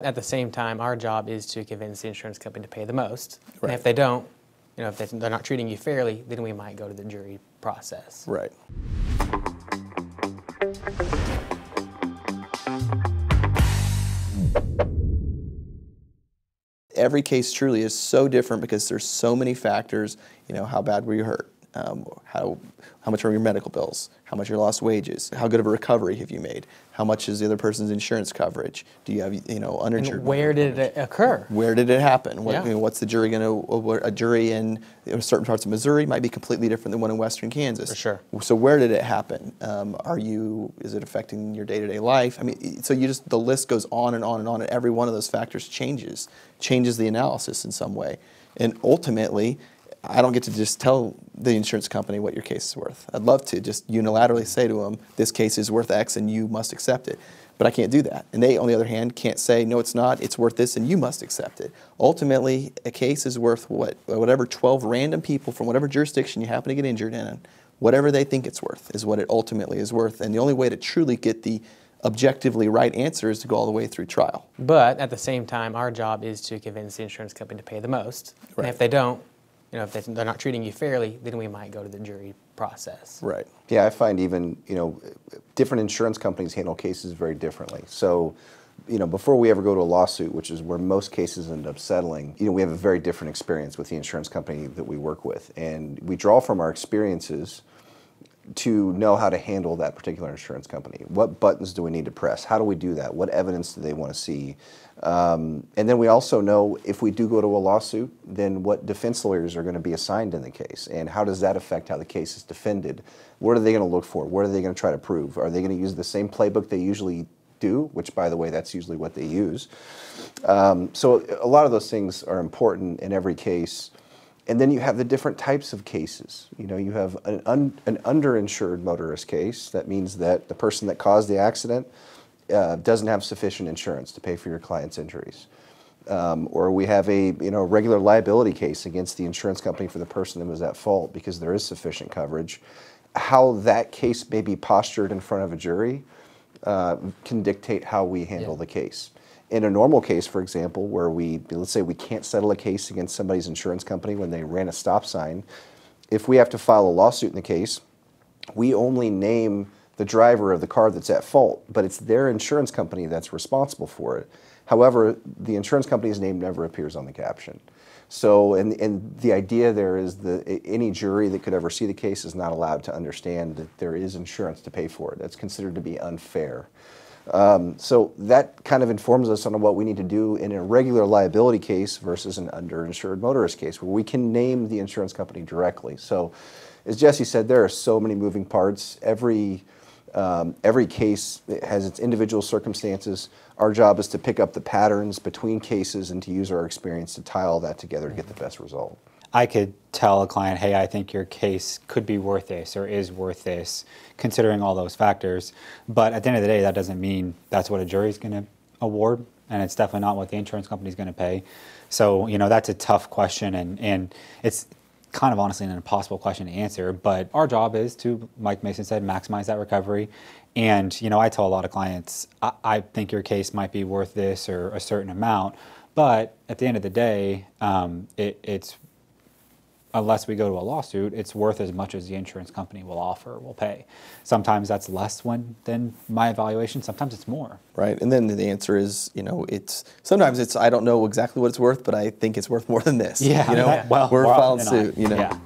At the same time, our job is to convince the insurance company to pay the most. Right. And if they don't, you know, if they- they're not treating you fairly, then we might go to the jury process. Right. Every case truly is so different because there's so many factors. You know, how bad were you hurt? Um, how how much are your medical bills? How much are your lost wages? How good of a recovery have you made? How much is the other person's insurance coverage? Do you have you know uninsured? And where did it occur? Where did it happen? What, Yeah. you know, what's the jury going to? A jury in certain parts of Missouri might be completely different than one in Western Kansas. For sure. So where did it happen? Um, are you? Is it affecting your day-to-day life? I mean, so you just the list goes on and on and on, and every one of those factors changes, changes the analysis in some way, and ultimately. I don't get to just tell the insurance company what your case is worth. I'd love to just unilaterally say to them, this case is worth X and you must accept it. But I can't do that. And they, on the other hand, can't say, no, it's not, it's worth this and you must accept it. Ultimately, a case is worth what, whatever 12 random people from whatever jurisdiction you happen to get injured in, whatever they think it's worth is what it ultimately is worth. And the only way to truly get the objectively right answer is to go all the way through trial. But at the same time, our job is to convince the insurance company to pay the most. Right. And if they don't, you know, if they- they're not treating you fairly, then we might go to the jury process. Right. Yeah, I find even you know different insurance companies handle cases very differently. So, you know, before we ever go to a lawsuit, which is where most cases end up settling, you know, we have a very different experience with the insurance company that we work with, and we draw from our experiences to know how to handle that particular insurance company. What buttons do we need to press? How do we do that? What evidence do they want to see? Um, and then we also know if we do go to a lawsuit, then what defense lawyers are going to be assigned in the case, and how does that affect how the case is defended? What are they going to look for? What are they going to try to prove? Are they going to use the same playbook they usually do? Which, by the way, that's usually what they use. Um, so a lot of those things are important in every case. And then you have the different types of cases. You know, you have an, un, an underinsured motorist case. That means that the person that caused the accident uh, doesn't have sufficient insurance to pay for your client's injuries. Um, or we have a you know regular liability case against the insurance company for the person that was at fault because there is sufficient coverage. How that case may be postured in front of a jury uh, can dictate how we handle Yeah. the case. In a normal case, for example, where we let's say we can't settle a case against somebody's insurance company when they ran a stop sign, if we have to file a lawsuit in the case, we only name the driver of the car that's at fault, but it's their insurance company that's responsible for it. However, the insurance company's name never appears on the caption. So, and, and the idea there is that any jury that could ever see the case is not allowed to understand that there is insurance to pay for it. That's considered to be unfair. Um, so that kind of informs us on what we need to do in a regular liability case versus an underinsured motorist case, where we can name the insurance company directly. So, as Jesse said, there are so many moving parts. Every um, every case has its individual circumstances. Our job is to pick up the patterns between cases and to use our experience to tie all that together to get the best result. I could tell a client, hey, I think your case could be worth this or is worth this, considering all those factors. But at the end of the day, that doesn't mean that's what a jury's going to award, and it's definitely not what the insurance company's going to pay. So, you know, that's a tough question, and, and it's kind of honestly an impossible question to answer. But our job is to, like Mason said, maximize that recovery. And, you know, I tell a lot of clients, I, I think your case might be worth this or a certain amount. But at the end of the day, um, it, it's unless we go to a lawsuit, it's worth as much as the insurance company will offer, will pay. Sometimes that's less when than my evaluation. Sometimes it's more. Right, and then the answer is, you know, it's sometimes it's I don't know exactly what it's worth, but I think it's worth more than this. Yeah. you know, well, we're more filing suit. not. You know, Yeah.